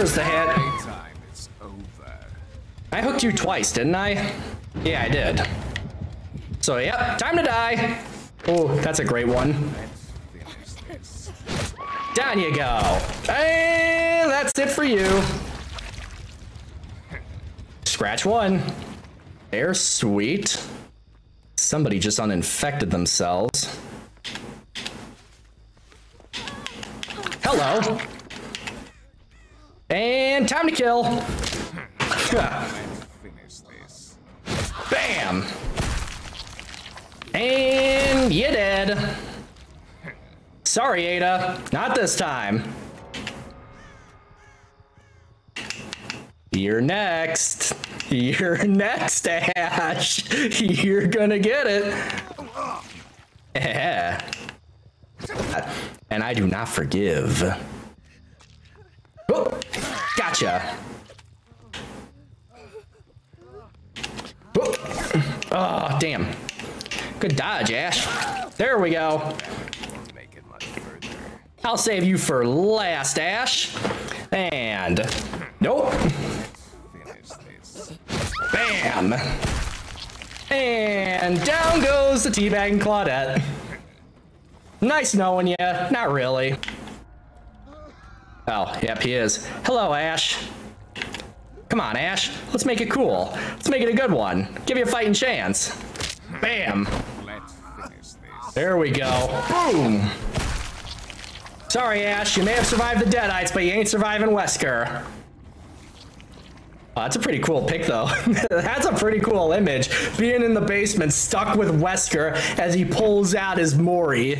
There's the hit. Time is over. I hooked you twice, didn't I? Yeah, I did. So, yep, time to die. Oh, that's a great one. Down you go. And that's it for you. Scratch one. They're sweet. Somebody just uninfected themselves. Hello. And time to kill. Bam. And you dead. Sorry, Ada. Not this time. You're next. You're next, Ash. You're gonna get it. And I do not forgive. Gotcha. Oh, damn. Good dodge, Ash. There we go. I'll save you for last, Ash. And nope. Bam. And down goes the teabagging Claudette. Nice knowing you. Not really. Oh, yep, he is. Hello, Ash. Come on, Ash. Let's make it cool. Let's make it a good one. Give you a fighting chance. Bam. There we go. Boom. Sorry, Ash. You may have survived the Deadites, but you ain't surviving Wesker. Oh, that's a pretty cool pic, though. that's a pretty cool image. Being in the basement, stuck with Wesker as he pulls out his Mori.